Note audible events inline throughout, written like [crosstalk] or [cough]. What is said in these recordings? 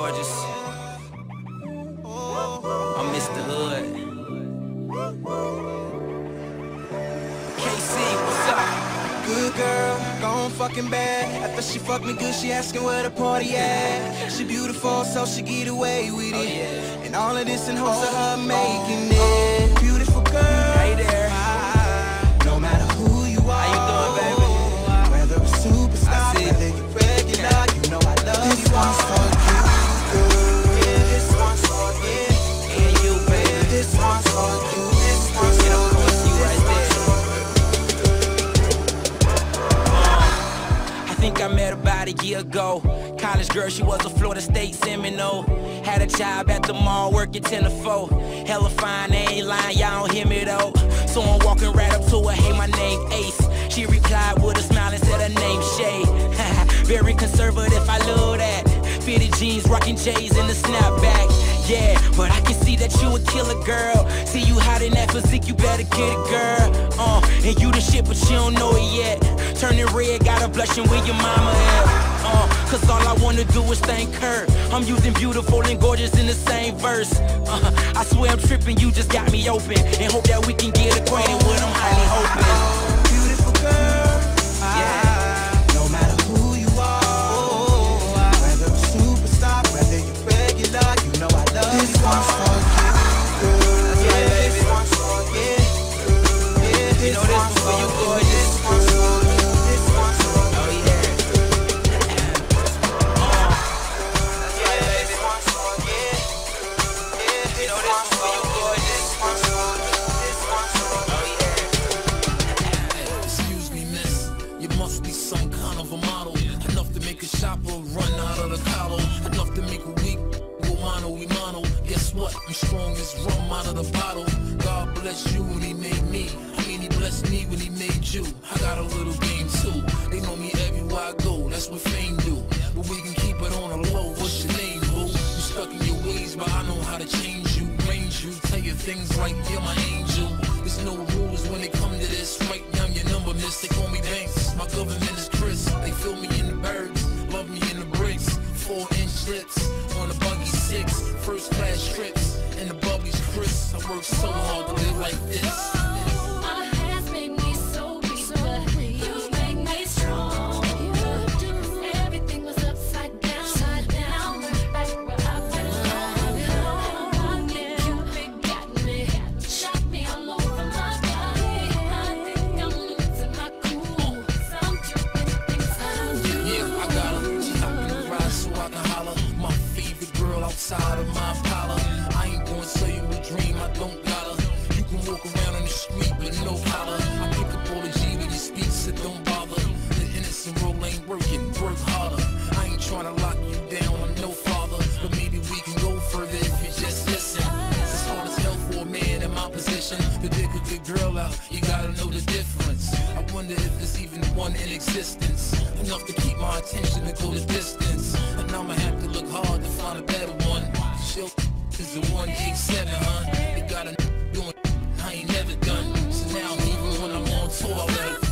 gorgeous. I'm Mr. Hood. KC, what's up? Good girl, gone fucking bad. After she fuck me good, she asking where the party at. She beautiful, so she get away with it. Oh, and all of this in hopes of her oh, oh, making it. Beautiful girl. Hey there. Ago. College girl, she was a Florida State Seminole. Had a job at the mall, working 10 to 4. Hella fine, they ain't lying, y'all don't hear me though. So I'm walking right up to her, hey, my name Ace. She replied with a smile and said her name Shay. [laughs] Very conservative, I love that. Fitted jeans, rocking J's in the snapback. Yeah, but I can see that you a killer girl. See you hot in that physique, you better get it, girl. Uh, and you the shit, but you don't know it yet. Turning red, got her blushing where your mama at. Cause all I wanna do is thank her. I'm using beautiful and gorgeous in the same verse. Uh, I swear I'm tripping, you just got me open. And hope that we can get acquainted with I'm highly hoping. Beautiful girl. What? I'm strong as rum out of the bottle. God bless you when he made me. I mean, he blessed me when he made you. I got a little game too. They know me everywhere I go. That's what fame do. But we can keep it on a low. What's your name, boo? You stuck in your ways, but I know how to change you, range you, tell you things like you're my angel. There's no rules when it come to this. Right down your number, miss. They call me Banks. My government is Chris. They feel me in the birds, love me in the bricks. Four inch lips on a buggy six. First class trips and the bubbies crisp. I work so hard to live like this. So don't bother. The innocent role ain't working, work harder. I ain't tryna lock you down, I'm no father. But maybe we can go further if you just listen. It's hard as hell for a man in my position. To pick a good girl out, you gotta know the difference. I wonder if there's even one in existence. Enough to keep my attention to go the distance. And I'ma have to look hard to find a better one. She'll is the 187, huh? They got a doing I ain't never done. So now even when I'm on tour, I'm like,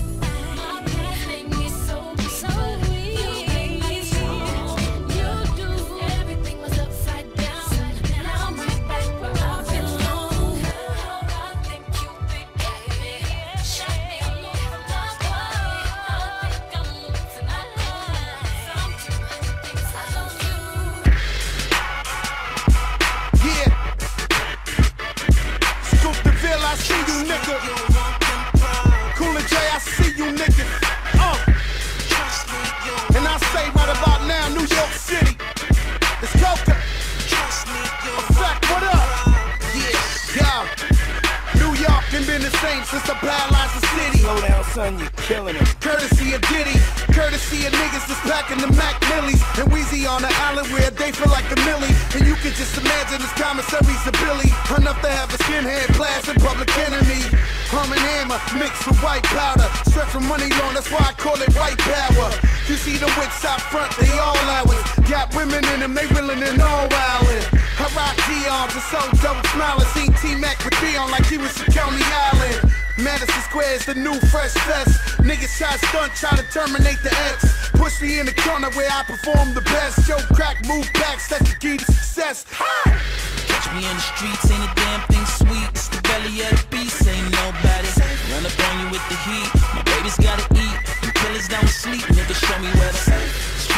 son, you killing it. Courtesy of Diddy, courtesy of niggas that's packing the Mac Millies and Weezy on the island where they feel like the Millie. And you can just imagine this commissary's a Billy. Enough to have a skinhead blast in public enemy. Hum and hammer mixed with white powder. Stretch from money long, that's why I call it white power. You see the wits out front, they all ours. Got women in them, they willing and all wildin'. I rock G-arms and so dope smiling. Seen T-Mac with Dion like he was from Coney Island. Madison Square is the new fresh fest. Niggas try stunt, try to terminate the X. Push me in the corner where I perform the best. Yo, crack, move back, that's the key to success. Catch me in the streets, ain't a damn thing sweet. It's the belly of the beast, ain't nobody. Run up on you with the heat. My baby's gotta eat. Them killers don't sleep, nigga, show me where to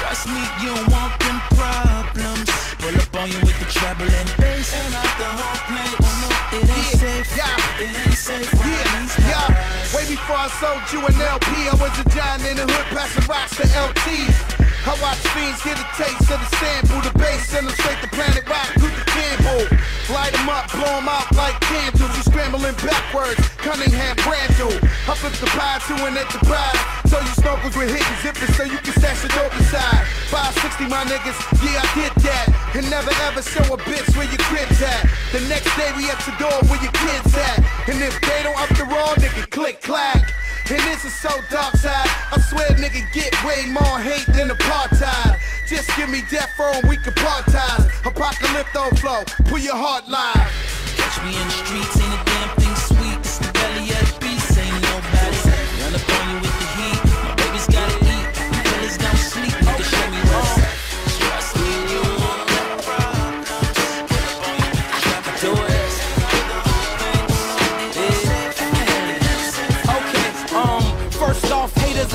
Trust me, you don't want them problems. Pull up on you with the treble and bass. And out the whole place. Oh no, it ain't safe. Yeah. It ain't safe. Yeah, yeah. Way before I sold you an LP, I was a giant in the hood, passing rocks to LT. I fiends get a taste of the sample, the bass, send them straight to Planet Rock, through the Campbell. Light them up, blow them out like candles. You scrambling backwards, Cunningham Randall. I flip the pie to an enterprise. So you snorkels with hitting zippers so you can stash it dope inside. 560, my niggas, yeah, I did that. And never ever show a bitch where your crib's at. The next day we at the door where your kids at. And if they don't up the raw, nigga, click clack. And this is so dark side. I swear, nigga, get way more hate than apartheid. Just give me death row and we can partize. Apocalypto flow, pull your heart live. Catch me in the streets,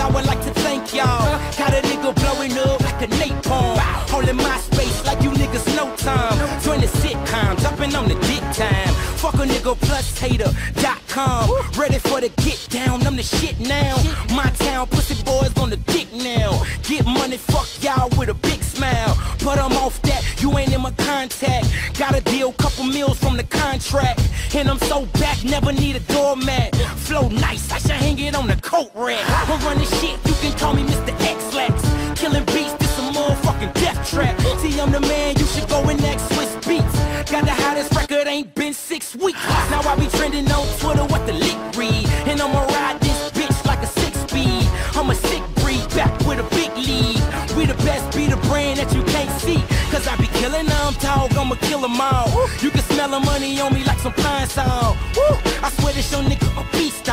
I would like to thank y'all. Got a nigga blowing up like a napalm. Holding my space like you niggas no time. Join the sitcom, jumping on the dick time. Fuck a nigga plus hater.com. Ready for the get down, I'm the shit now. My town, pussy boys on the dick now. Get money, fuck y'all with a big smile. But I'm off that, you ain't in my contact. Got a deal, couple meals from the contract. And I'm so back, never need a doormat. Flow nice, I should hang it on the coat rack. I'm running shit, you can call me Mr. Ex-Lax. Killing beats, this a motherfucking death trap. See, I'm the man, you should go and next Swizz Beatz. Got the hottest record, ain't been six weeks. Now I be trending on Twitter, what the lick read. And I'ma ride this bitch like a six speed. I'm a sick breed, back with a big lead. We the best, be the brand that you can't see. Cause I be killing them, dog, I'ma kill them all. You can smell the money on me like some pine. Woo! I swear this your nigga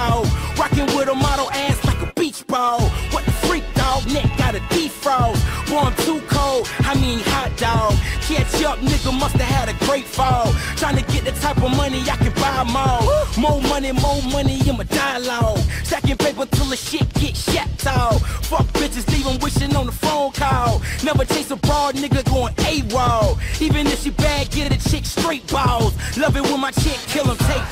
a beast, dog. Rockin' with a model ass like a beach ball. What the freak, dog? Neck got a defrost. Boy, I'm too cold, I mean hot dog. Catch up, nigga must've had a great fall. Tryna get the type of money I can buy more. More money, more money in my dialogue. Stacking paper till the shit get shut out. Fuck bitches, leave 'em wishing on the phone call. Never chase a broad nigga going AWOL. Even if she bad, get it a chick straight balls. Love it when my chick kill 'em, take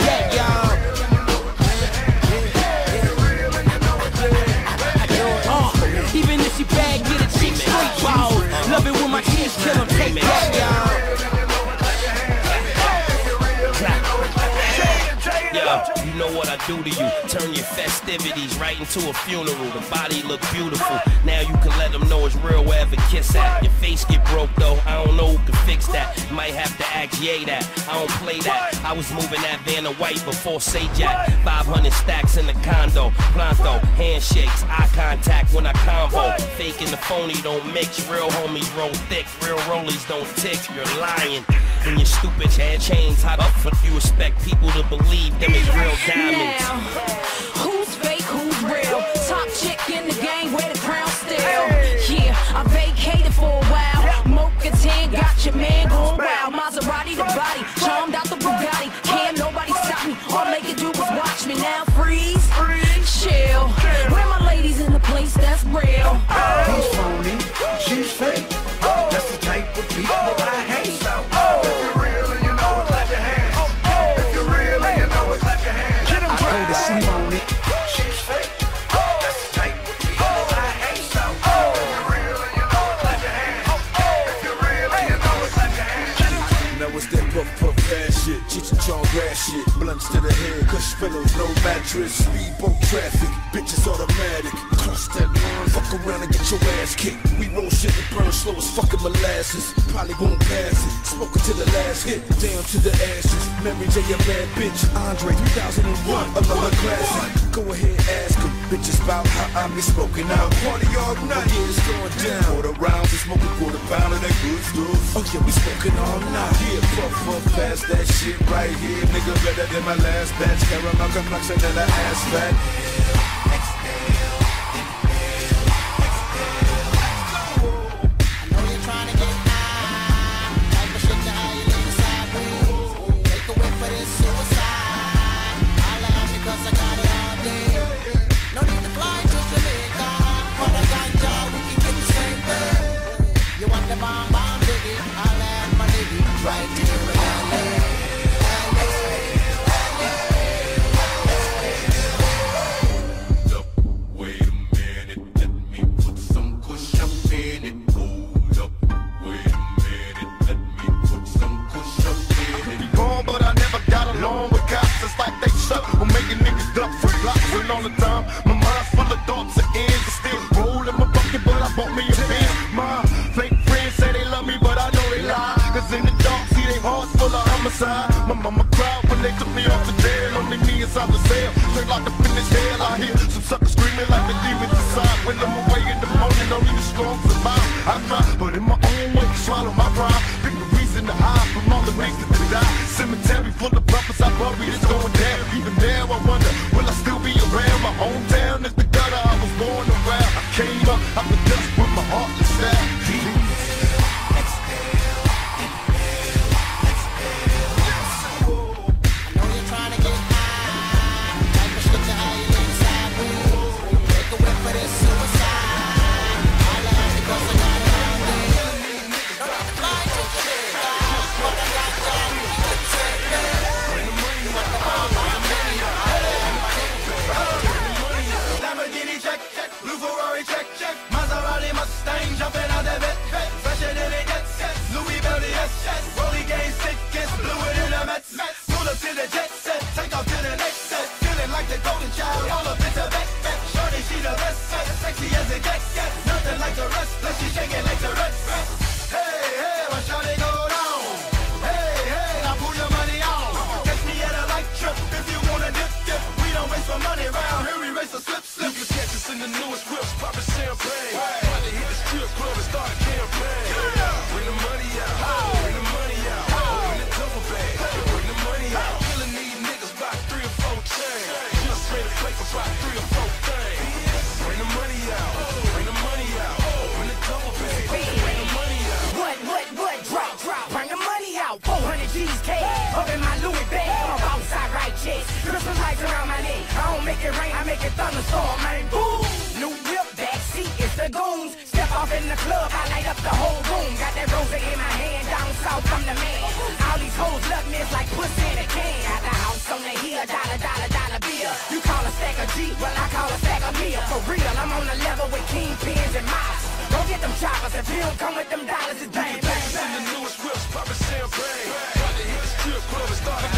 I do to you. Turn your festivities right into a funeral. The body look beautiful. Now you can let them know it's real wherever kiss at. Your face get broke though. I don't know who can fix that. Might have to ask Ye that. I don't play that. I was moving that van to white before say jack. 500 stacks in the condo. Pronto, handshakes, eye contact when I convo. Fake and the phony don't mix. Real homies roll thick. Real rollies don't tick. You're lying. And your stupid head chains hot up you expect people to believe them is real diamonds. Now, no mattress, speedboat traffic, bitches automatic, step. Fuck around and get your ass kicked. We roll shit that burn slow as fucking molasses. Probably won't pass it. Smoking to the last hit, down to the ashes. Memory a bad bitch. Andre 3001, another classic. Go ahead, ask him. Bitches about how I be smoking out. Party all night. Yeah, it's going down. Quarter rounds and smoking quarter pound of that good stuff. Oh yeah, we smoking all night. Yeah, puff fuck, pass that shit right here. Nigga better than my last batch. Caramel complexion and an ass fat. strong for mine. I'm not If he don't come with them dollars, it's bang, bang, bang. In the newest whips, poppin' champagne. Got the hits, strip club, and started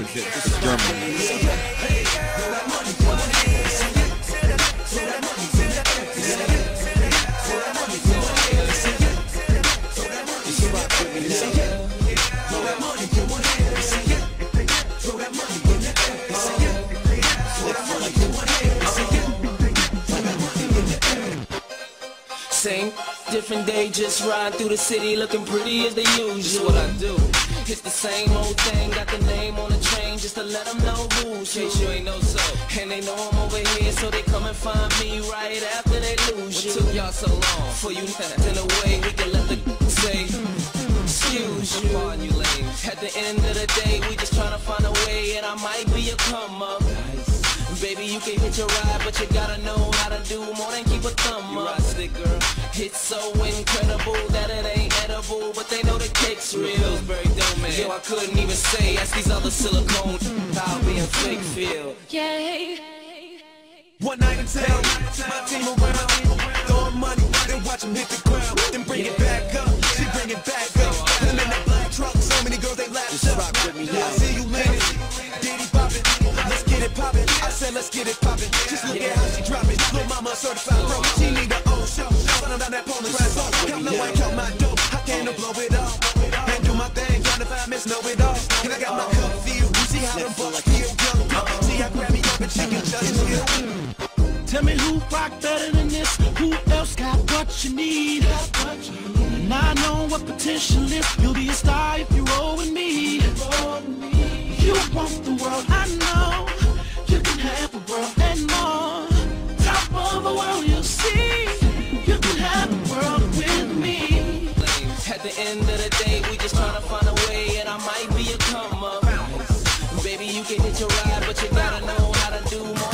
Truth represents Germany. Same, different day, just ride through the city looking pretty as the usual. what I do. It's the same old thing, got the name on the chain just to let them know who's who. you ain't know so. And they know I'm over here, so they come and find me right after they lose you. What took y'all so long? For you in a way we can let the say, excuse you. You. At the end of the day, we just tryna find a way, and I might be a come up. Baby, you can hit your ride, but you gotta know how to do more than keep a thumb up. Right, girl. It's so incredible that it ain't edible, but they know the cake's real. Pillsbury Domain. Yo, I couldn't even say, ask these other silicone how being fake feel. Yeah. One night in town, my team around, throwing money, then watch 'em hit the ground, then bring it back up, she bring it back up. Them in that black truck, so many girls they laugh up. I see you landing, poppin'. I said let's get it poppin', just look at how she drop it. Little mama certified pro, she need her own show. Running down that pole and grind so, count no I count my dough, I came to blow it off. And do my thing, trying to find Miss Know It All. And I got my cup filled, you see how them bucks feel, young. See how grab me up and she can just chill. Tell me who rock better than this? Who else got what you need? And I know what potential is. You'll be a star if you roll with me. You want the world, I know. Have world and more. Top of the world, you see. You can have world with me. At the end of the day, we just find a way, and I might be a come up. Baby, you can hit your ride, but you gotta know how to do more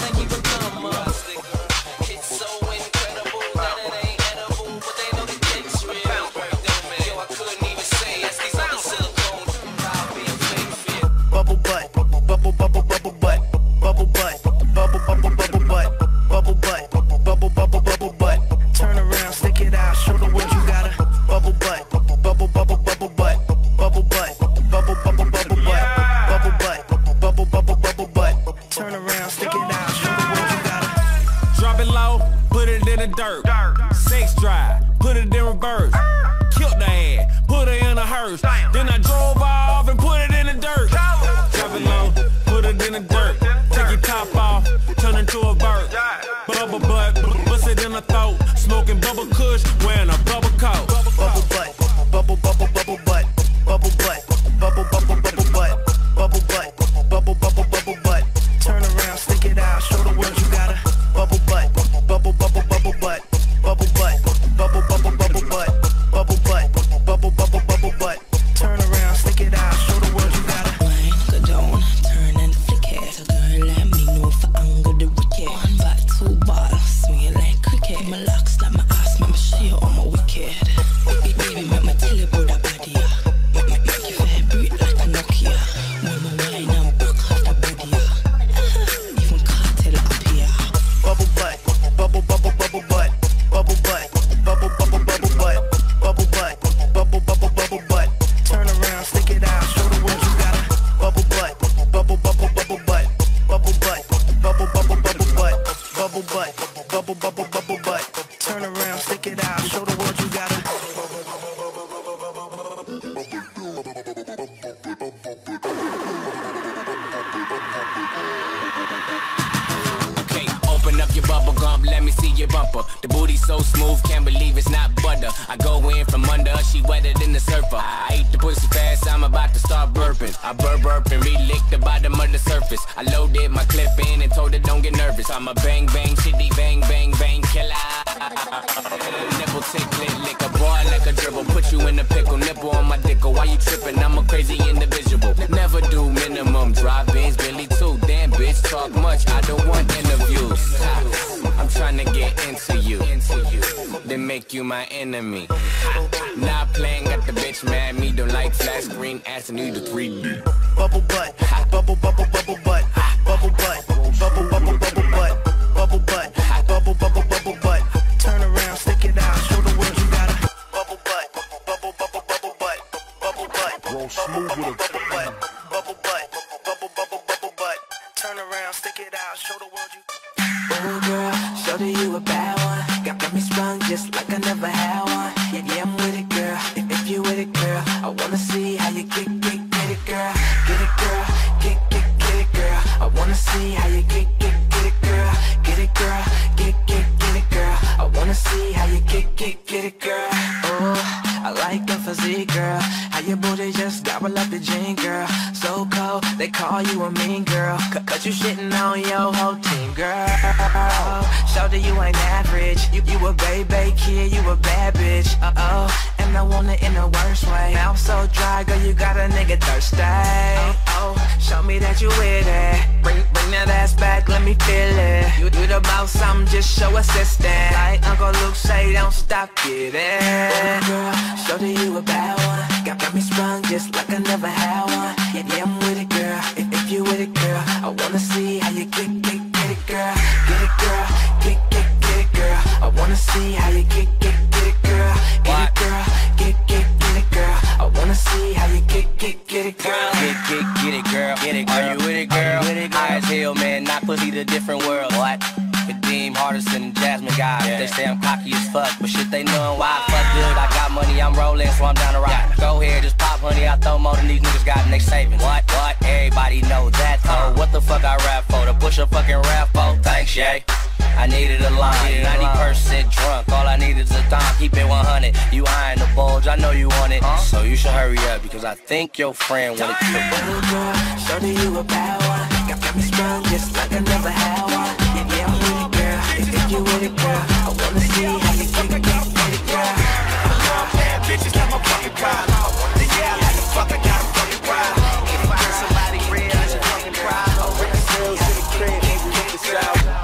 to burping. I burp burp and re-lick the bottom of the surface. I loaded my clip in and told it don't get nervous. I'm a bang bang, shitty bang bang bang killer. Nipple tick lick, a boy like a dribble. Put you in a pickle, nipple on my dick. Why you tripping? I'm a crazy individual. Never do minimum drive-ins, Billy too. Damn bitch, talk much. I don't want interviews. I'm trying to get into you, then make you my enemy. Not playing, got the bitch mad. Me don't like flat screen, asking you the 3D. Bubble butt, bubble bubble why. Fuck good, I got money, I'm rolling, so I'm down to ride. Go ahead, just pop, honey. I throw more than these niggas got in they savings. What? What? Everybody know that. Oh, what the fuck I rap for? To push a fucking rap for? Thanks, Shay. I needed a line, 90% drunk, all I need is a dime, keep it 100 You eyeing the bulge, I know you want it So you should hurry up, because I think your friend want it too Little girl, show that you a one. Got, got me sprung just like I never had one. Yeah, I'm with it, girl. If, think you with it, girl, I wanna see bitches like my fucking problem. Yeah, I like the fuck, I got a fucking problem. If I find somebody real, fucking in the crib.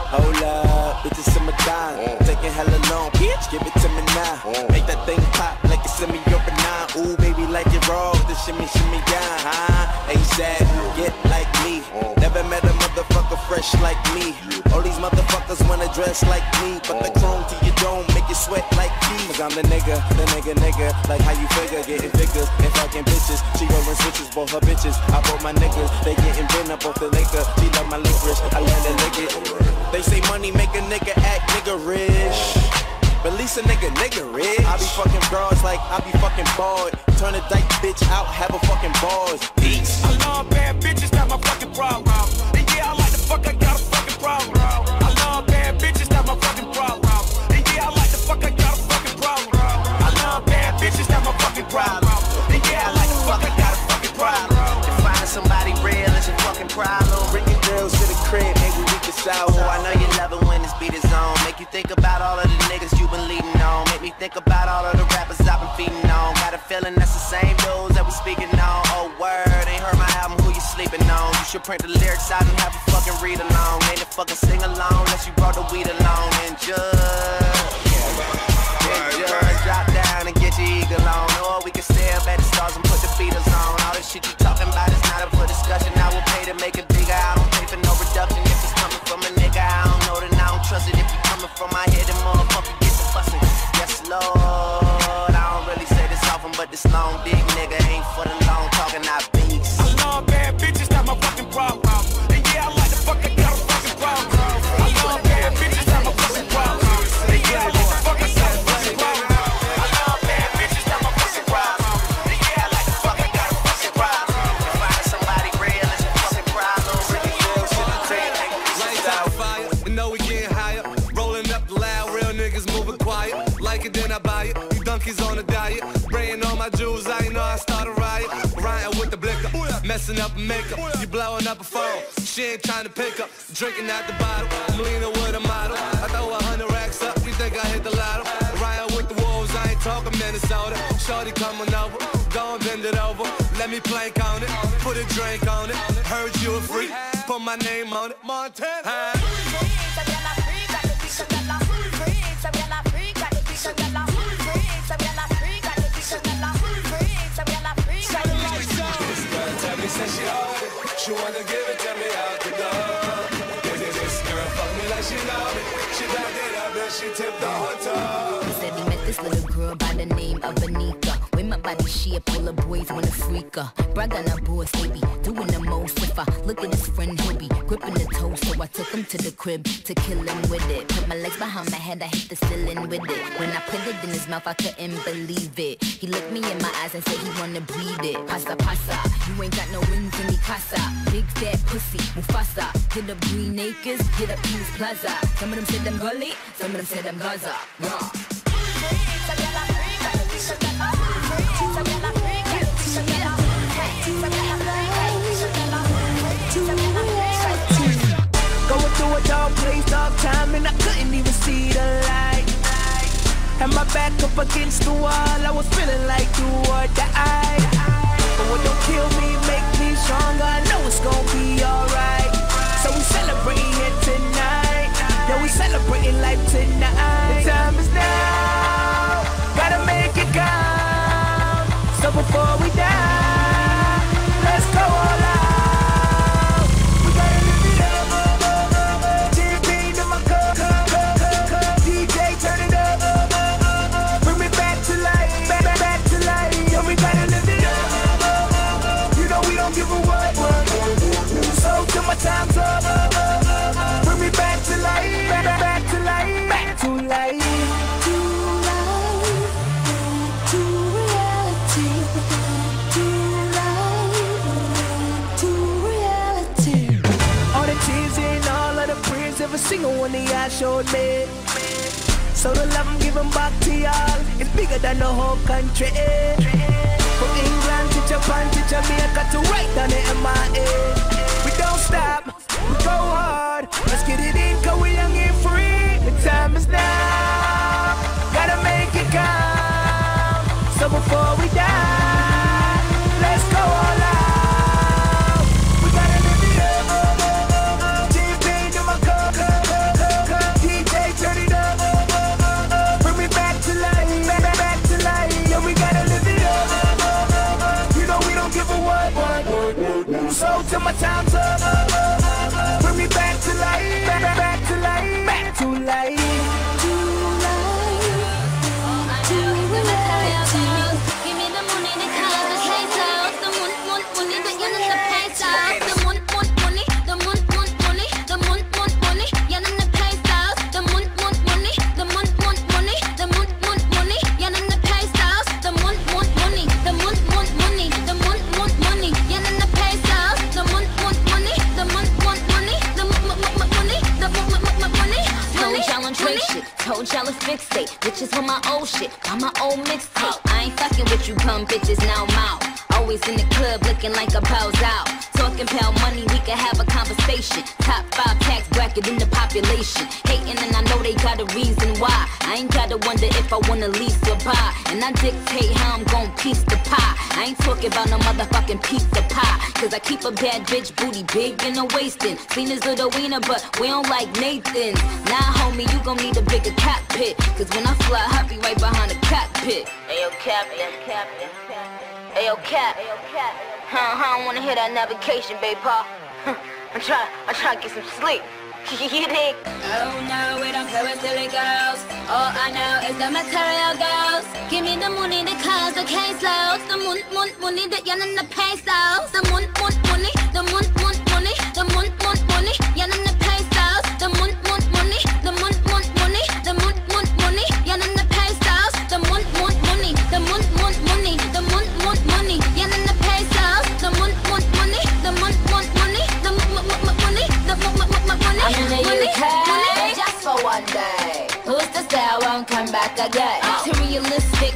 Hold up, bitches in my dime. Taking hella long, bitch, give it to me now. Make that thing pop like it's me over nine. Ooh, baby, like it raw, the shimmy, shimmy, yeah, huh? Ain't sad, get like me. Never met a motherfucker fresh like me. All these motherfuckers wanna dress like me, but the chrome to your dome you sweat like me. Cause I'm the nigga, the nigga, nigga. Like how you figure, getting figures and fucking bitches. She rolling switches, bought her bitches. I bought my niggas, they getting bent up off the liquor. She love my licorice, I let her lick it. They say money make a nigga act nigga rich. But at least a nigga, nigga rich. I be fucking broads like I be fucking bored. Turn a dyke bitch out, have a fucking bars. Peace. I love bad bitches, that's my fucking problem. And yeah, I like the fuck, I problem. And yeah, I like the fuck, I got a fucking problem. To find somebody real is a fucking problem. Bring your girls to the crib, maybe we can. Oh, I know you love it when this beat is on. Make you think about all of the niggas you been leading on. Make me think about all of the rappers I've been feeding on. Got a feeling that's the same dudes that we speaking on. Oh, word, ain't heard my album, who you sleeping on? You should print the lyrics out and have a fucking read along. Ain't a fucking sing along unless you brought the weed along. And just, and just drop down and get your eagle on. Or we can stare up at the stars and put the Beatles on. All this shit you talking about is not up for discussion. I will pay to make it bigger. I don't pay for no reduction if it's coming from a nigga. Drinking out the bottle, I'm with a model. I throw a hundred racks up, you think I hit the lotto? Ryan with the wolves, I ain't talking Minnesota. Shorty coming over, and bend it over. Let me plank on it, put a drink on it. Heard you a freak, put my name on it. She me. She it she the said he met this little girl by the name of Anika. My body shape, all the boys wanna freak her. Brag on boys, be doing the most. If I look at his friend, he'll be gripping the toe. So I took him to the crib to kill him with it. Put my legs behind my head, I hit the ceiling with it. When I put it in his mouth, I couldn't believe it. He looked me in my eyes and said he wanna breathe it. Pasa pasa, you ain't got no rings in me casa. Big fat pussy, Mufasa. Hit up Green Acres, hit up Peace Plaza. Some of them said them gully, some of them said them Gaza. Raw. Dark place, dark time, and I couldn't even see the light. Had my back up against the wall, I was feeling like do or die. But what don't kill me, make me stronger. I know it's gonna be single one showed me. So the love I'm giving back to y'all is bigger than the whole country. Eh? From England to Japan to Jamaica to right down to MIA. We don't stop, we go hard. Let's get it in, cause we young and free. The time is now. Gotta make it count. So before my old mixtape. I ain't fucking with you bum bitches now I'm out. Always in the club looking like a bows out. Talking pal money, we can have a conversation. Top five tax bracket in the population. Hating and I know they got a reason why. I ain't gotta wonder if I wanna lease or buy. And I dictate how I'm gon' piece the pie. I ain't talking about no motherfucking of pie. Cause I keep a bad bitch booty big in the waistin'. Clean as little wiener, but we don't like Nathan's. Nah, homie, you gon' need a bigger cockpit. Cause when I fly, I be right behind the cockpit. Ayo, Captain, Captain, Ayo, Cap. Huh, huh, I don't wanna hear that navigation, babe, pa. I'm trying, I'm trying to get some sleep. [laughs] you dig? Oh no, we don't care until it goes. All I know is the material goes. Give me the money, the cars, the caseloads, the moon, moon, money, the yen and the pesos. The moon, moon, money, the moon, okay? Just for one day. Who's to say I won't come back again? Oh. Too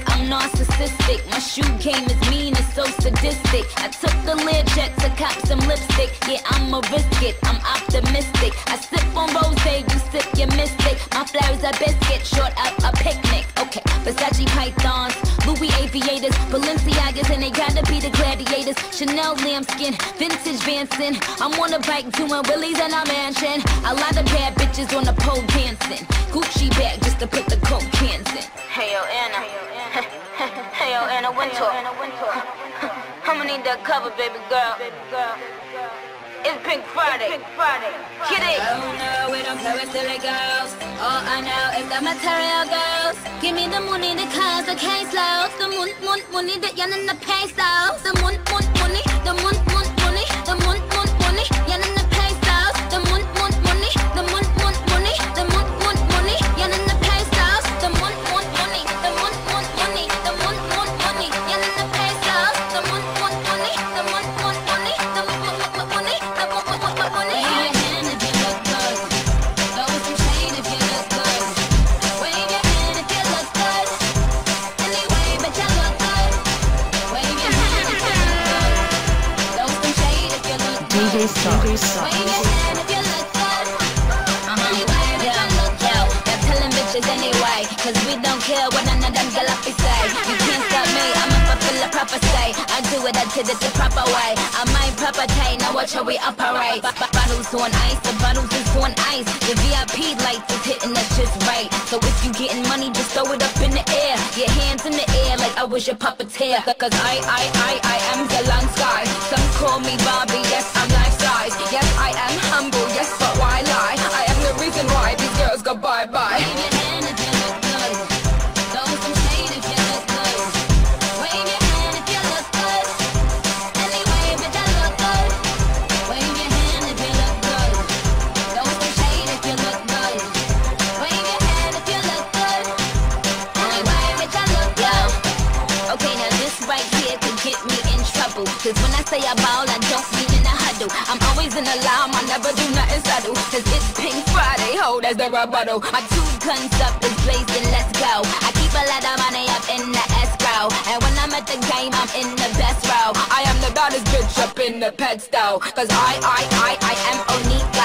I'm narcissistic. My shoe game is mean, and so sadistic. I took the Lear jet to cop some lipstick. Yeah, I'm a risk I'm optimistic. I sip on rose, you sip your Mistic. My flowers a biscuit, short of a picnic. Versace pythons, Louis aviators, Balenciagas, and they gotta be the gladiators. Chanel lambskin, vintage Vanson. I'm on a bike doing willies in a mansion. A lot of bad bitches on the pole dancing. Gucci bag just to put the coke cans in. Hey yo Anna, [laughs] hey yo Anna Wintour. I'ma need that cover, baby girl. Baby girl. It's Pink Friday. Pink Friday. Get. Oh no, we don't play with silly girls. All I know is material girls. Give me the money, the cars, the case loads. The money, the yen and the pesos. The money, the. apartheid, now watch how we operate. B bottles on ice, the bottles is on ice. The VIP lights is hitting us just right. So if you getting money, just throw it up in the air. Your hands in the air like I was your puppeteer. Cause I, I, I, I am the long sky. Some call me Bobby, yes, I'm cause it's Pink Friday, ho, that's the rebuttal. My two guns up is blazing, let's go. I keep a lot of money up in the escrow. And when I'm at the game, I'm in the best row. I am the baddest bitch up in the pet style. Cause I, I, I, I am O'Neal.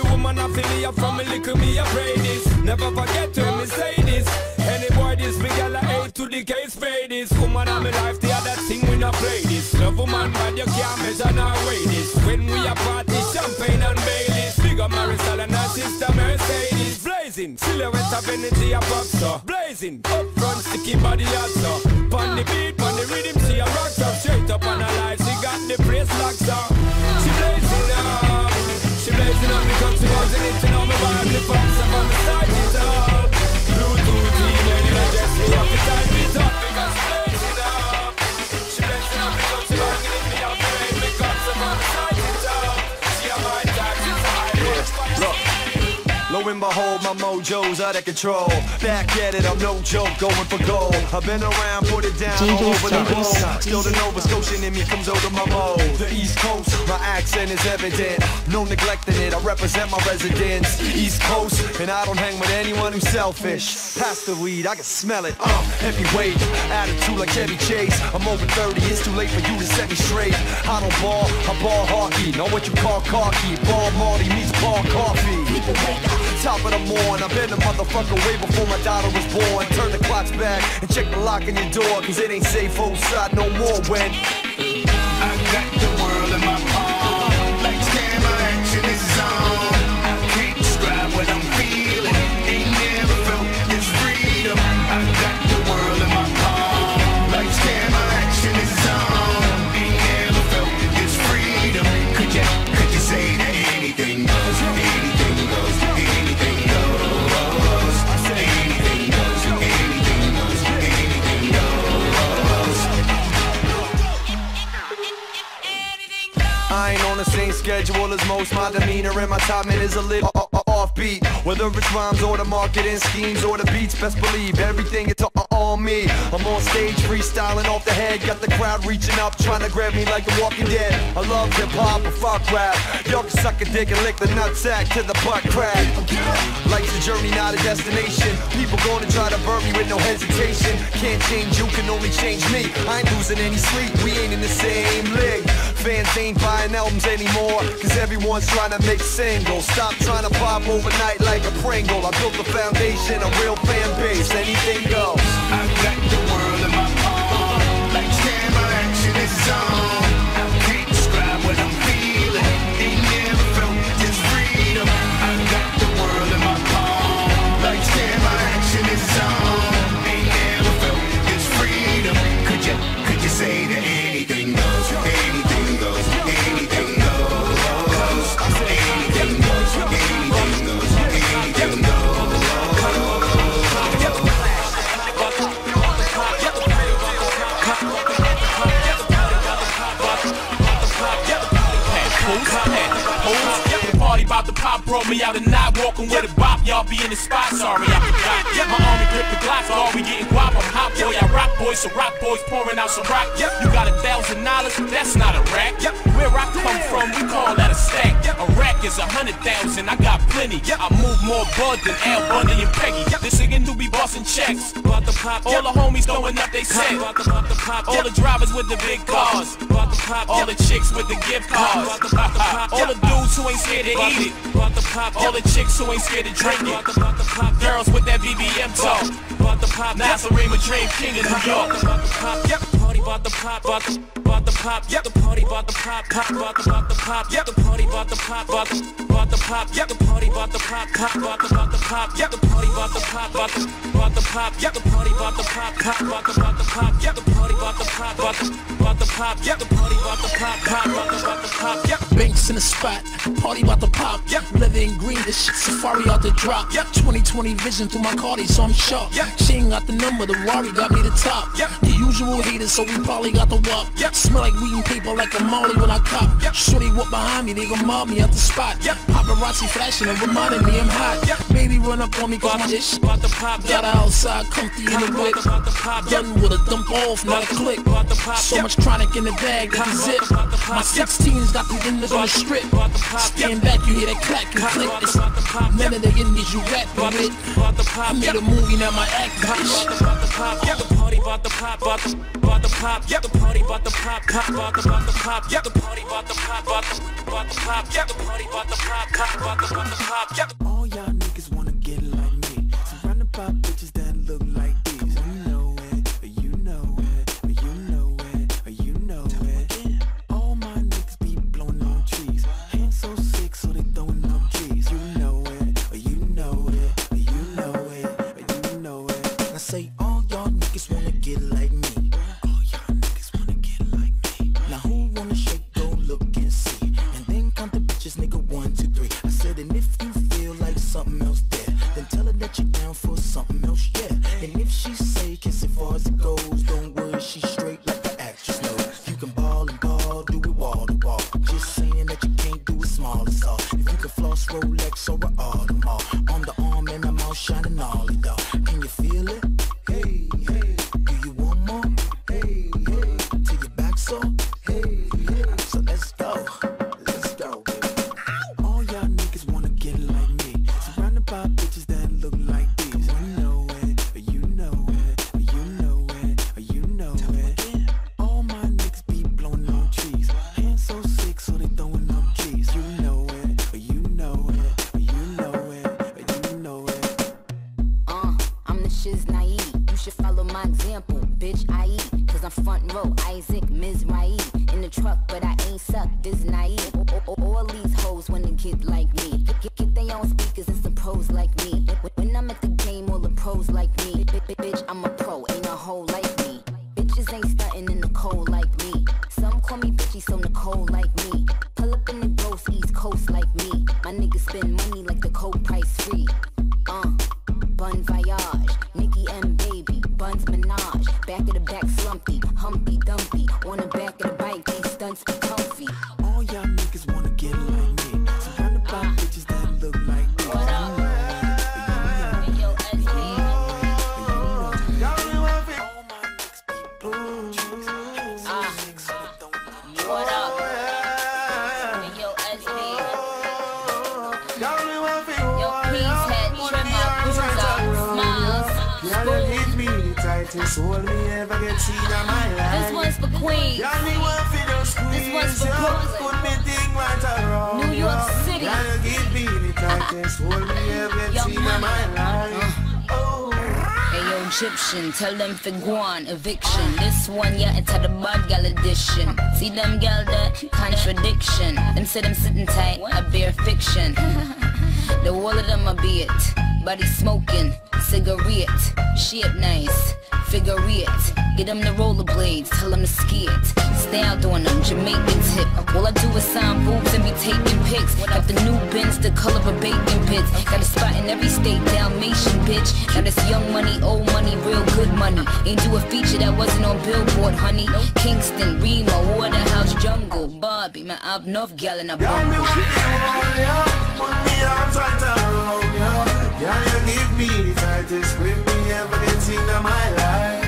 Every woman I feel me up from me little me I pray this. Never forget to me say this. Any boy this big gal I hate to the case pay this. Woman I'm life the other thing we not play this. Love woman but you can't measure nor weigh this. When we a party champagne and Baileys. Big up Marisol and her sister Mercedes. Blazing, silhouette of energy a pop star. Blazing, up front sticky body hot so. Pon the beat, pon the rhythm she a rock up. Straight up on her life she got the place locked up. She blazing up, blazing up because she wasn't it. You know me vibe, the the. Bluetooth email in a dress, me have to type it up Lo and behold, my mojo's out of control. Back at it, I'm no joke, going for gold. I've been around, put it down DJ all over the Service. globe. Still the Nova Scotian in me comes over my mode. The East Coast, my accent is evident. No neglecting it, I represent my residence. East Coast, and I don't hang with anyone who's selfish. Pass the weed, I can smell it. Uh, heavyweight, attitude like Chevy Chase. I'm over 30, it's too late for you to set me straight. I don't ball, I ball hockey. Know what you call cocky. Ball Marty meets ball coffee. Top of the morning, I've been a motherfucker way before my daughter was born. Turn the clocks back and check the lock on your door, cause it ain't safe outside no more when. I got the world the same schedule as most. My demeanor and my timing is a little o- Whether it's rhymes or the marketing schemes or the beats, best believe everything is a- on me. I'm on stage freestyling off the head, got the crowd reaching up, trying to grab me like the Walking Dead. I love hip hop, but fuck rap. Y'all can suck a dick and lick the nutsack to the butt crack. Life's a journey, not a destination. People gonna try to burn me with no hesitation. Can't change you, can only change me. I ain't losing any sleep, we ain't in the same league. Fans ain't buying albums anymore, cause everyone's trying to make singles. Stop trying to pop overnight like a Pringle. I built a foundation, a real fan base, anything goes. I got the world in my me out and not walking with a bop. Y'all be in the spot, sorry I forgot. My army grip the Glocks, all we getting guap. I'm hot boy, I rock boys, so rock boys pouring out some rock. You got a thousand dollars, that's not a rack. Where I come from, we call that a stack. A rack is a hundred thousand, I got plenty. I move more bud than Al Bundy and Peggy. This nigga do be bossing checks. About the pop, all the homies throwing up they set. About the pop, the pop, all the drivers with the big cars. About the pop, all the chicks with the gift cards. About the pop, the pop, all the dudes who ain't scared to eat it. About the pop, all the chicks who ain't scared to drink it. Girls with that BBM talk. About the pop, Nacirema Dream King of New York. About the pop, party about the pop, about the pop, yep, the party about the pop, pop, about the about the pop, yep, the party about the pop, about the about the pop, yep, the party about the pop, pop, about the about the pop, yep, the party about the pop, about the about the pop, yep, the party about the pop, pop, about the about the pop, yep, the party about the pop, about the about the pop, yep, the party about the pop, pop, about the about the pop, yep. Banks in the spot, party about to pop. Yep. And green, this shit safari out the drop. Yep. 2020 vision through my Cardi, so I'm sharp. Yep. She ain't got the number, the Rari got me the top. Yep. The usual haters, so we probably got the wop. Yep. Smell like weed and paper like a molly when I cop. Yep. Shorty walk behind me, they gon' mob me at the spot. Yep. Paparazzi flashing and reminding me I'm hot. Yep. Baby run up on me cause my ish. About the pop, got her outside, comfy in the whip. Done with a dump off, not a click. So much chronic in the bag, that it. My 16's got the windows on the strip. Stand back, you hear that clack and click. It's none of the indies you rap with. I made a movie, now my act, bitch. Yep, the party about the pop, about the about the pop, yep, the party about the pop, pop, about the about the pop, yep, the party about the pop, about the about the pop, yep, the party about the pop, pop, about the about the pop, yep. Oh, All y'all pros like me. Bitch, I'm a pro, Pacific one eviction. This one, yeah, into the bad gal edition. See them gal that contradiction. Them say them sitting tight, a bare fiction. [laughs] the wall of them a bit. Body smoking, cigarette, shit nice, figure it. Get them the rollerblades, tell them to ski it. Stay out on them, Jamaican tip. All I do is sign boobs and be taking pics. Got the new bins, the color of bacon pits. Got a spot in every state, Dalmatian bitch. Got this young money, old money. Do a feature that wasn't on Billboard, honey. Kingston, Remo, Waterhouse, Jungle, Bobby, man, I've enough gal in a. Yeah, you give me the tightest grip my life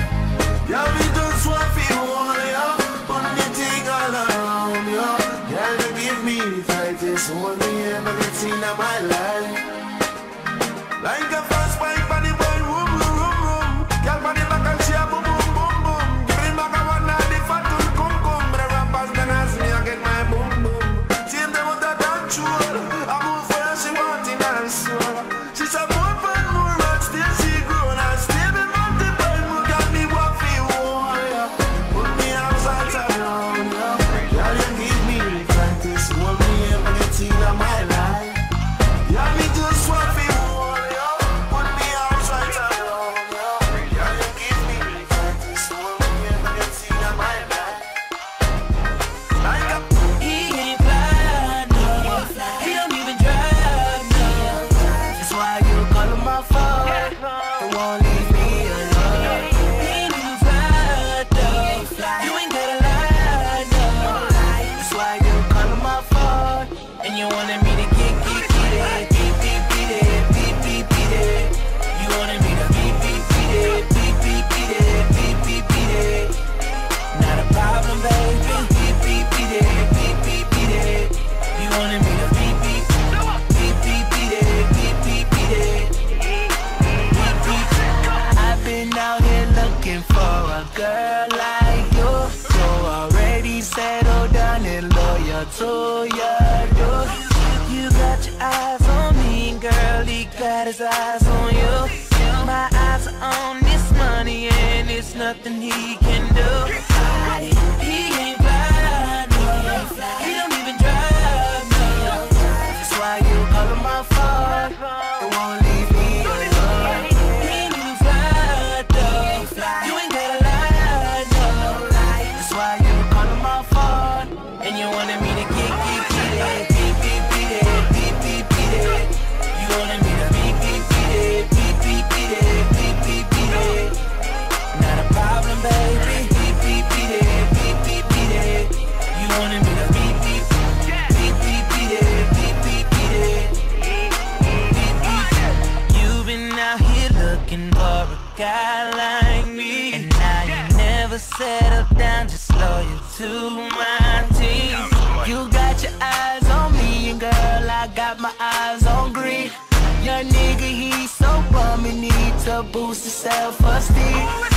nigga, he so bum and need to boost his self-esteem.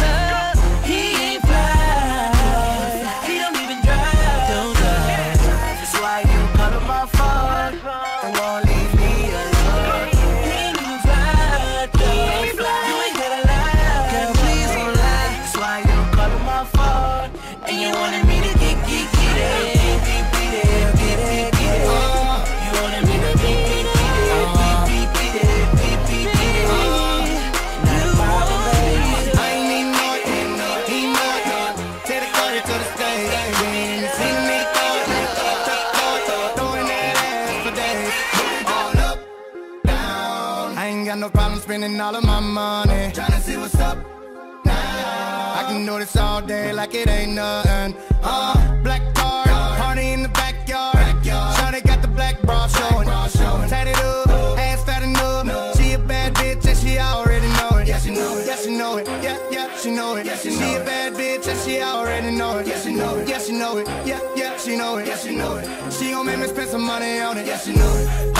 like it ain't nothing. Uh, black card, party in the backyard. backyard. Shawty got the black bra showing. showing. Tatted up, uh, ass fat enough. No. She a bad bitch and she already know it. Yeah, she know it. Yeah, she know it. Yeah, yeah, she know it. Yeah, she, know she it. a bad bitch and she already know it. Yeah, she know it. Yeah, she know it. Yeah, yeah, she know it. Yeah, she know it. She gon' make me spend some money on it. Yeah, she know it.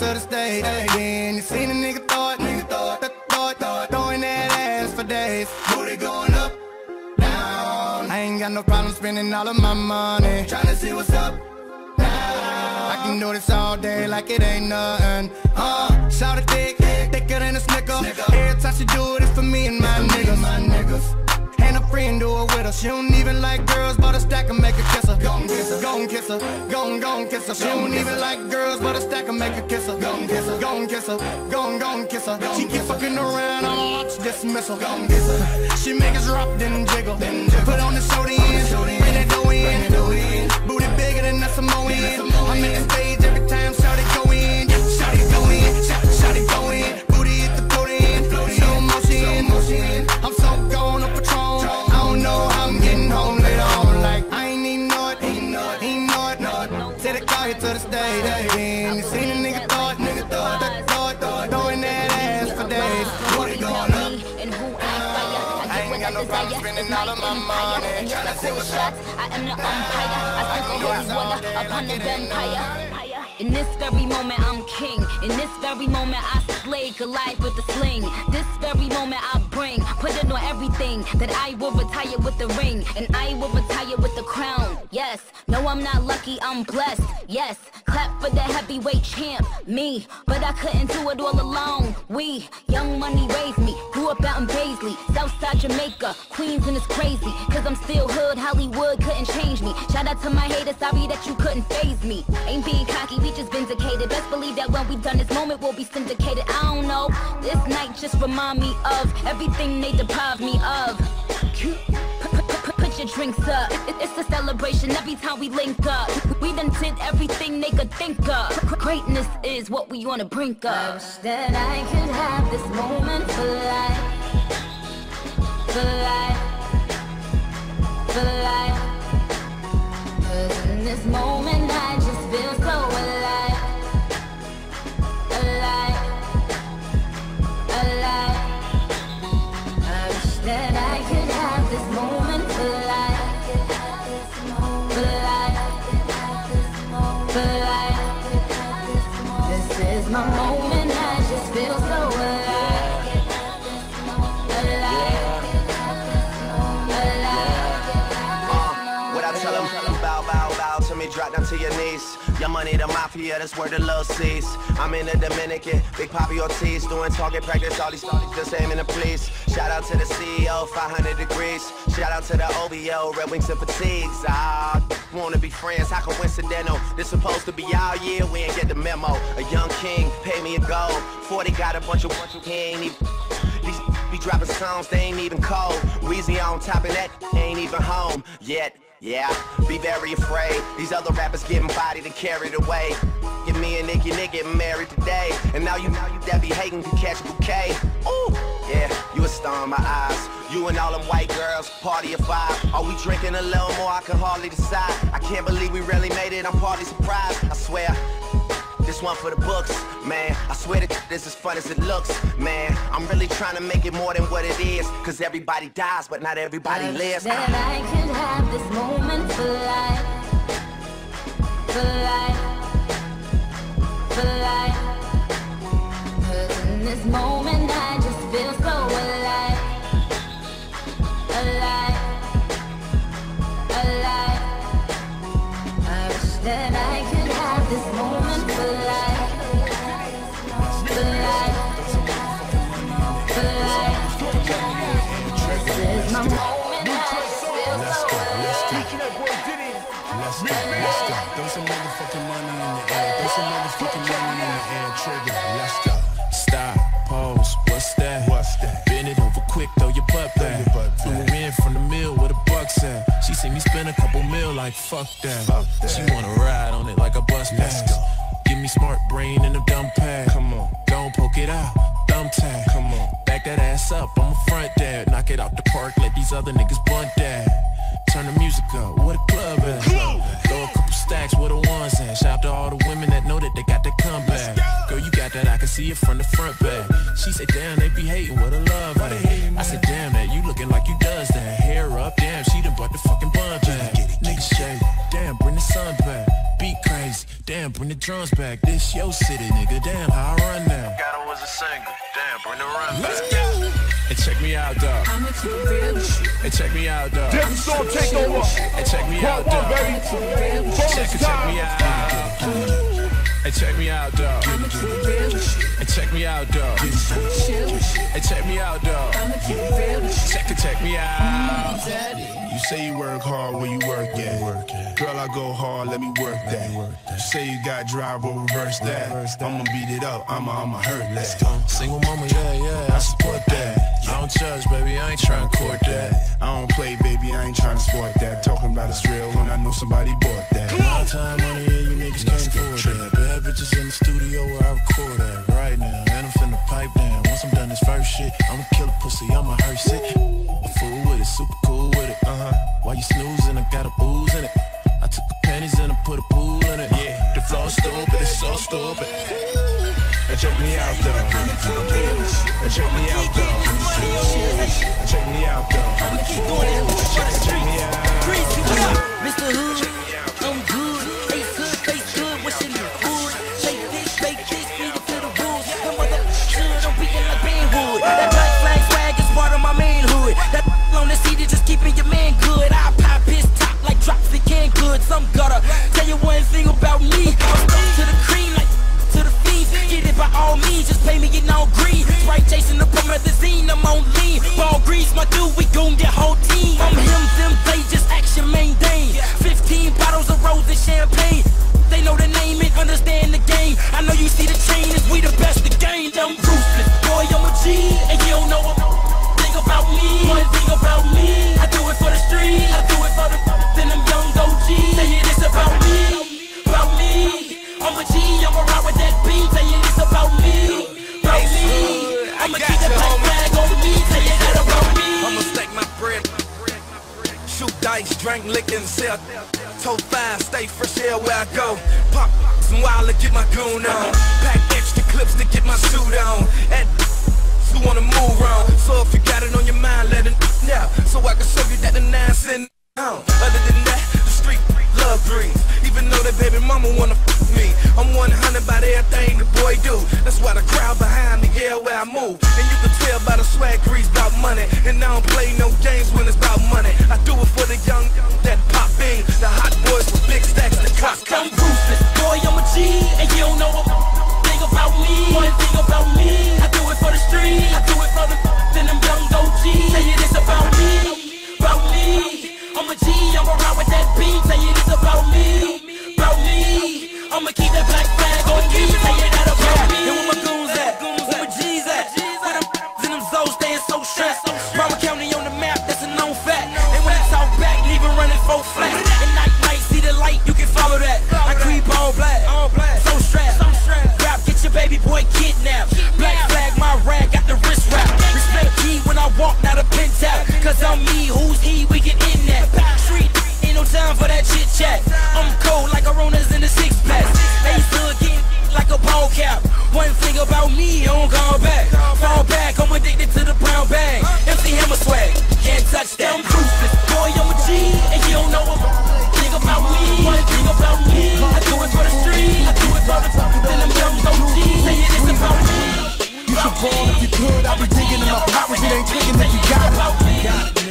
to the stage. Then you seen a nigga thought, nigga thought, th thought, thought, throwing that ass for days. Booty going up, down. I ain't got no problem spending all of my money. Tryna see what's up. Now. I can do this all day like it ain't nothing. Uh, shout it thick, thicker than a snicker. Every time she do it, it's for me and my niggas friend do it with her. She don't even like girls, but a stack and make her kiss her. Gon' kiss her, gon' kiss her, gon' gon' kiss her. She don't even like girls, but a stack and make her kiss her. Gon' kiss her, gon' kiss her, gon' gon' kiss her. She keep fucking around, I'ma watch dismissal. Gon' kiss her. She make us drop, then jiggle. Put on the soda in, bring that dough in. Booty bigger than that Samoan. I'm in the stage every time, shout it go in. Spending all of my money. Tryna see what's up. I am the umpire. I sprinkle holy water upon the vampire. In this very moment, I'm king. In this very moment, I slay Goliath with the sling. This very moment, I put it on everything. That I will retire with the ring, and I will retire with the crown. Yes, no, I'm not lucky, I'm blessed. Yes, clap for the heavyweight champ, me. But I couldn't do it all alone. We, young money raised me, grew up out in Baisley, Southside Jamaica, Queens, and it's crazy. Cause I'm still hood, Hollywood couldn't change me. Shout out to my haters, sorry that you couldn't faze me. Ain't being cocky, we just vindicated. Best believe that when we done this moment, we'll be syndicated. I don't know, this night just remind me of everything they deprived me of. Put, your drinks up. It's a celebration every time we link up. We done did everything they could think of. Greatness is what we on the brink of. that I could have this moment for life. For life. For life. Cause in this moment I just feel your money, the mafia, that's where the love sees. I'm in the Dominican, Big Papi Ortiz, doing target practice, all these starters just aiming to please. Shout out to the CEO, 500 degrees. Shout out to the OVO, Red Wings and Fatigues. Ah, wanna be friends, how coincidental. This supposed to be our year, we ain't get the memo. A young king, pay me a gold. 40 got a bunch of, bunch of, he ain't even. Be dropping songs, they ain't even cold. Weezy on top of that, ain't even home yet. Yeah, be very afraid. These other rappers getting bodied and carried away. Get me and Nicki Nick getting married today. And now you, now you be hating can catch a bouquet. Ooh, yeah, you a star in my eyes. You and all them white girls, party of five. Are we drinking a little more? I can hardly decide. I can't believe we really made it. I'm partly surprised. I swear. This one for the books, man. I swear that this is fun as it looks, man. I'm really trying to make it more than what it is. Cause everybody dies, but not everybody lives. That I could have this moment for life. For life. For life. Cause in this moment I just feel so. Alive. Let's go, let's go. Throw some motherfucking money in the air. Throw some motherfucking money in the air. Trigger, let's go. Stop, pose, what's that? What's that? Bend it over quick, throw your butt back. Flew her in from the mill where the bucks at. She see me spend a couple mil like fuck that. She wanna ride on it like a bus pass. Give me smart brain and a dumb pad. Come on, don't poke it out. Thumb tag. Come on, back that ass up. I'm a front dad. Knock it out the park. Let these other niggas bunt that. Turn the music up. What a club a stacks where the ones at. Shout out to all the women that know that they got that comeback. Girl, you got that. I can see it from the front back. She said, damn, they be hating. What a love at. I said, damn, that you looking like you does that. Hair up, damn, she done bought the fucking bun back. Niggas shake, damn, bring the sun back. Beat crazy, damn, bring the drums back. This your city, nigga, damn, how I run now. Got her was a singer. Damn, bring the run Let's back. Hey, check me out, dog. Hey, check me out, dog. Dibs on take over. Hey, check me out, dog. baby. Check check me out. Hey, check me out, dog. Hey, check me out, dog. Hey, check me out, dog. Check it, check me out. You say you work hard where you work at. Girl, I go hard, let me work that. You say you got drive, well, reverse that. I'ma beat it up, I'ma, I'ma hurt that. Single mama, yeah, yeah, I support that. I don't judge, baby, I ain't trying to court that. I don't play, baby, I ain't trying to sport that. Talking about it's real when I know somebody bought that. My time, money, yeah, you niggas can't afford that. Bad bitches in the studio where I record at right now. And I'm finna pipe down. Once I'm done this first shit, I'ma kill a pussy, I'ma hearse it. A fool with it, super cool with it. Uh-huh. While you snoozing, I got a booze in it. I took the panties and I put a pool in it. Yeah, the flow's stupid, it's so stupid. Hey, check me out, though. Hey, check me out, though. Check me out, though. Check, check me out. Mr. Hood, I'm good. Face good, face good, wishing you would. Shake this, shake this, beat it to the rules. Them mother should, I'm beating like Ben Hood. That black flag swag is part of my manhood. That [laughs] on the is just keeping your man good. I pop his top like drops in can good. Some gutter. Tell you one thing about me. All means, just pay me in all green. Sprite chasing the promethazine, I'm on lean. Ball grease, my dude, we gon' get whole team. I'm him, them, they just action maintain. 15 bottles of rose and champagne. They know the name and understand the game. I know you see the chain, is we the best the game. I'm ruthless, boy, I'm a G, and you don't know a thing about me. One thing about me, I do it for the street. I do it for the then them young OGs. Say it is about me, about me. I'm a G, I'ma ride with that beat. Say it I'ma keep the black flag on me. It is about me. I'ma stack my bread. Shoot dice, drink liquor and sell. Toe five, stay fresh here where I go. Pop some wild to get my goon on. Pack extra clips to get my suit on. And who wanna move on. So if you got it on your mind, let it now. So I can show you that the nine cent. Other than that, the street love breathe. Even though that baby mama wanna f me. I'm 100 by everything the boy do. That's why the crowd behind me yeah where I move. And you can tell by the swag grease about money. And I don't play no games when it's about money. I do it for the young that pop in. The hot boys with big stacks that cost I'm ruthless, boy, I'm a G, and you don't know a thing about me. One thing about me, I do it for the street. I do it for the then them young OGs. Say it is about me, about me. I'm a G, I'ma ride with that beat. Say it about me, about me. I'ma keep that black flag on me. Say it is about me. And where my goons at? Where my G's at? Where them and them Zoes staying so stressed. Broward County on the map, that's a known fact. And when I talk back, leave running full flat. Me, I don't call back. Fall back, I'm addicted to the brown bag. MC Hammer swag, can't touch that. I'm ruthless, boy, I'm a G, and you don't know a thing about me. One thing about me, I do it for the street. I do it for the then them young OGs. Say it is about me. You should ball if you could. I'll be digging in my pockets. It ain't clicking if you got it.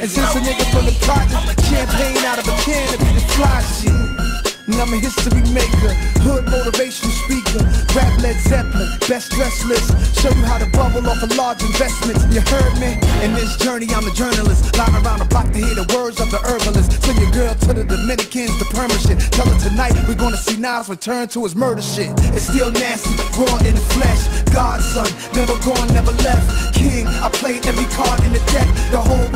And since a nigga from the project, champagne out of a can if you the fly shit. And I'm a history maker, hood motivation speaker, rap Led Zeppelin, best dress list. Show you how to bubble off of large investment. You heard me? In this journey, I'm a journalist. Line around the block to hear the words of the herbalist. Send your girl to the Dominicans, the perma shit. Tell her tonight we're gonna see Nas return to his murder shit. It's still nasty, raw in the flesh. Godson, never gone, never left. King, I played every card in the deck. The whole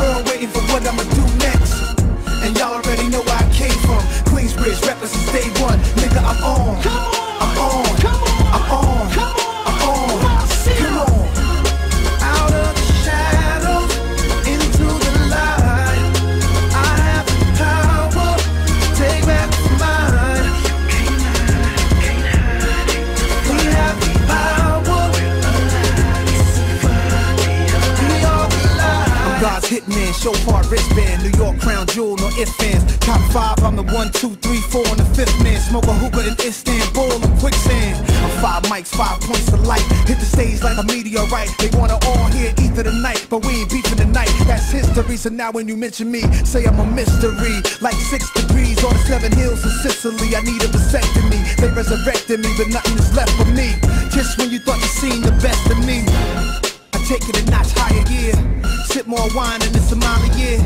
So now when you mention me, say I'm a mystery. Like six degrees on the seven hills of Sicily. I need a vasectomy. They resurrected me, but nothing is left for me. Just when you thought you seen the best of me. I take it a notch higher, yeah. Sip more wine and in the Somali, yeah.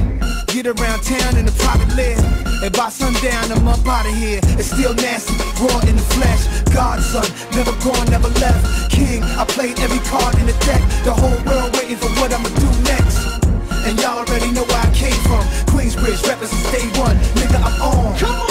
Get around town in the private Lear. And by sundown, I'm up out of here. It's still nasty, raw in the flesh. Godson, never gone, never left. King, I played every card in the deck. The whole world waiting for what I'ma do next. And y'all already know where I came from. Queensbridge, represents day one. Nigga, I'm on. I'm on.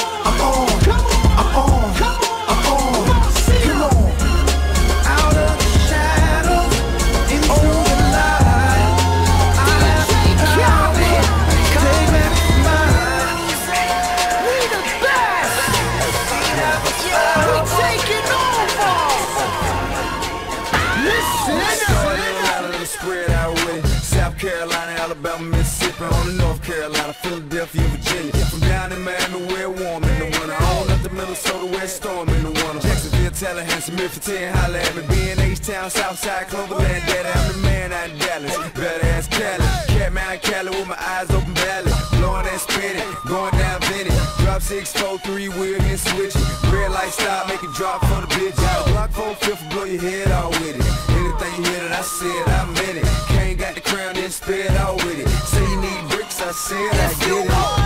Jacksonville, Tallahassee, Memphis, 10, holla at me. Being H-Town, Southside, Cloverland, daddy, I'm the man out in Dallas. Better ass Cali. Catman Cali with my eyes open valley. Blowing and spinning, going down Vinny. Drop six, four, three, wheel and switch it. Red light stop, make it drop for the bitch. Out block four, fifth, blow your head out with it. Anything you hear that I said, I meant it. Can't got the crown, then spit out with it. Say you need bricks, I said I get it.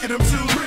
Fit it. Fuck I'm too.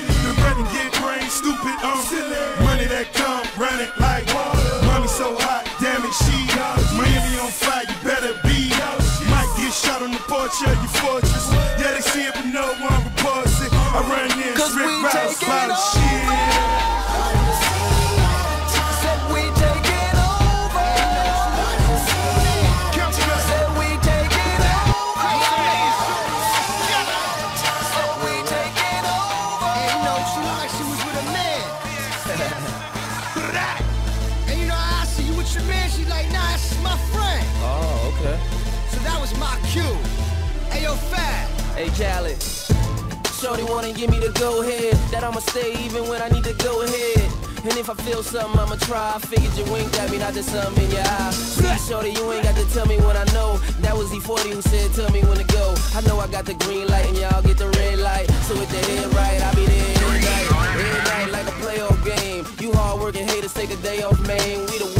Shorty wanna give me the go ahead. That I'ma stay even when I need to go ahead. And if I feel something, I'ma try. I figured you winked at me, not just something in your eye. See, shorty, you ain't got to tell me when I know. That was E40 who said, tell me when to go. I know I got the green light and y'all get the red light. So with the head right, I'll be there every night. Every night like a playoff game. You hard working haters take a day off, man. What? We the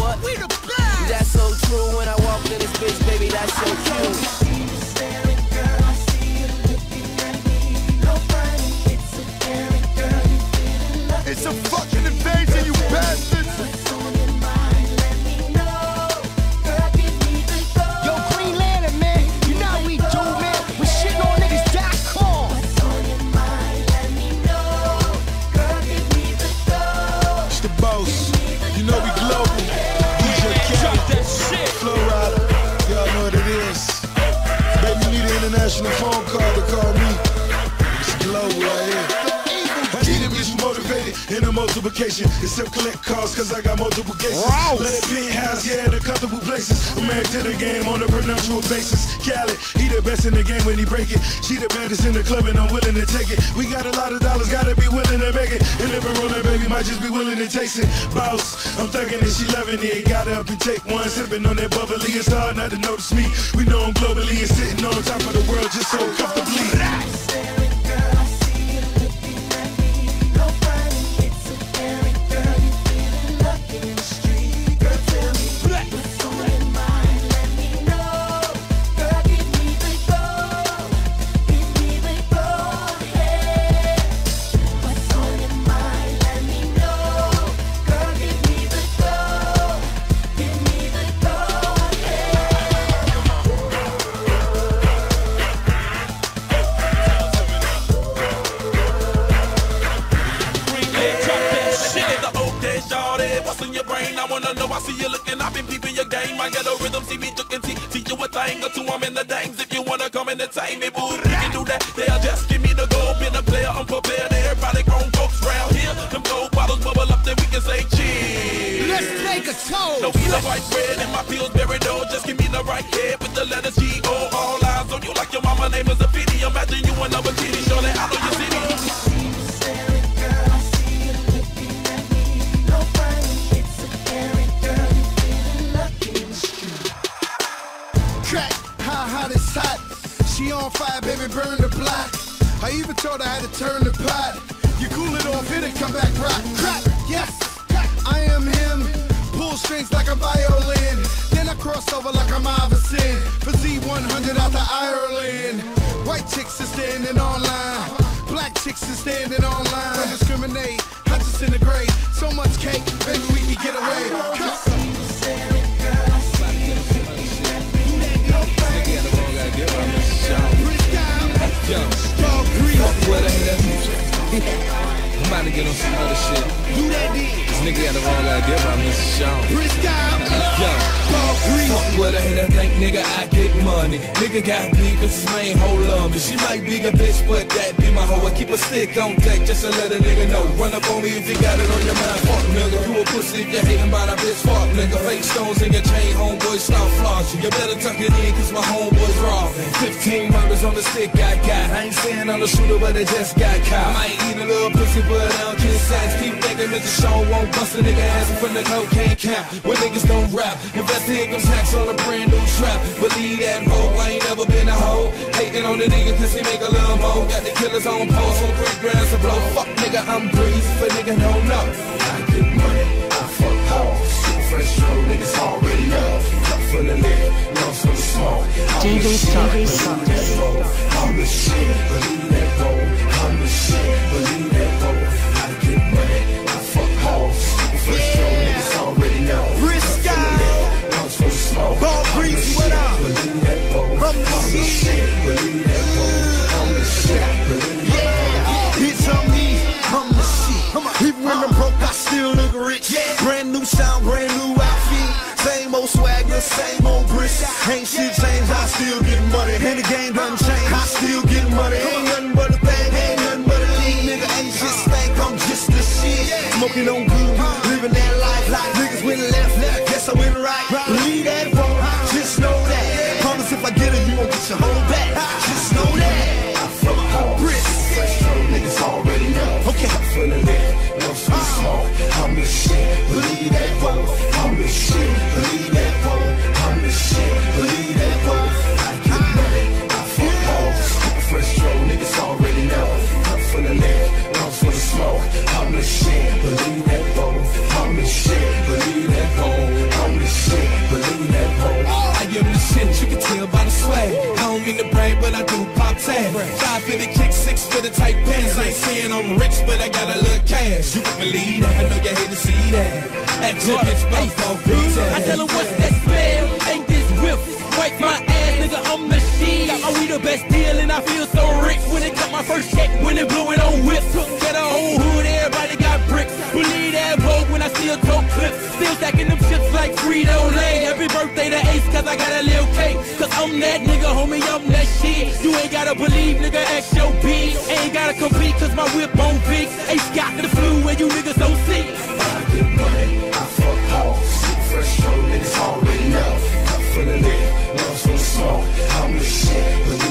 multiplication. Except collect calls cause I got multiple cases. Let it be in house, yeah, a comfortable places. I'm married to the game on a prenuptial basis. Khaled, he the best in the game when he break it. She the baddest in the club and I'm willing to take it. We got a lot of dollars, gotta be willing to make it. And if we're rolling, baby, might just be willing to taste it. Boss, I'm thugging and she loving it. Gotta up and take one, sipping on that bubbly. It's hard not to notice me. We know I'm globally and sitting on top of the world just so comfortably. Baby, burn the block. I even told her how to turn the pot. You cool it off, hit it, come back, rock. Crack, yes, I am him. Pull strings like a violin. Then I cross over like I'm Iverson. For Z100 out to Ireland. White chicks are standing online. Black chicks are standing online. Don't discriminate, I disintegrate. So much cake, baby, we can get away. Come. Yo, fuck with it. [laughs] I'm about to get on some other shit. do This nigga got the wrong idea about Mr. Sean. Yo, fuck with a hater, think nigga I get money. Nigga got me cause his main on me. She might be a bitch, but that be my hoe. I keep a stick on deck just to let a nigga know. Run up on me if you got it on your mind. Fuck nigga, you a pussy if you hating about a bitch. Fuck nigga, fake stones in your chain, homeboy, stop flossing. You better tuck it in cause my homeboy's robbing. 15 murders on the stick I got. I ain't saying I'm the shooter, but I just got caught. I might eat a little pussy, but I don't kiss sex. Keep thinking Mr. Sean won't bust a nigga ass from the cocaine cap. When niggas don't rap, invest in income tax on a brand new trap. Believe that hoe, I ain't never been a hoe. Hating on the nigga cause he make a little more. Got the killers on post on three grams to blow. Fuck nigga, I'm breeze, but nigga don't know. I get money, I fuck hoes. Super fresh show, niggas already know. Cup full of lit, nose full of smoke. I'm the shit, believe that roll. I'm the shit, believe that roll. I'm the shit, believe that Even when I'm broke, I still look rich. Brand new sound, brand new outfit. Same old swagger, same old brisk. Ain't shit changed, I still get money. And the game done changed, I still get money. Ain't nothing but a thing, ain't nothing but a lean. Nigga ain't just stank, I'm just the shit. Smoking on good, Five for the kick, six for the tight pants. I ain't saying I'm rich, but I got a little cash. You can believe that, I know you hate to see that. Your bitch, but I'm I tell him what's that smell? Ain't this whip? Wipe my ass, nigga, I'm the shit. Got my weed the best deal and I feel so rich. When it got my first check, when it blew it on whip. Get a whole hood, everybody bricks. Believe that vogue when I still tote clips. Still stacking them chips like Frito Lay. Happy birthday to Ace, cause I got a little cake. Cause I'm that nigga, homie, I'm that shit. You ain't gotta believe, nigga, ask your bitch. Ain't gotta compete, cause my whip on big. Ace got the flu and you niggas don't see. I get money, I fuck hoes. Fresh show, niggas already know. Of lit, nose full of smoke. I'm the shit,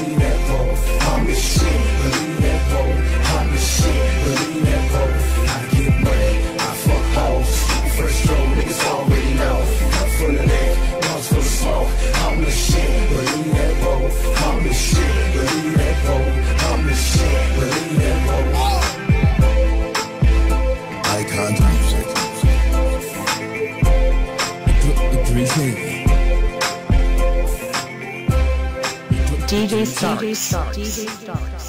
DJ Starks. DJ.